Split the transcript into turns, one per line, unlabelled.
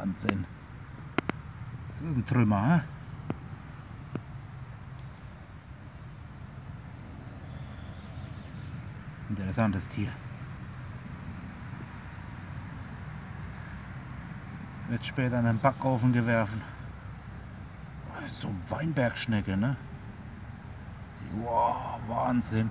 Wahnsinn. Das ist ein Trümmer, hä? Interessantes Tier. Wird später in den Backofen geworfen. So Weinbergschnecke, ne? Wow, Wahnsinn.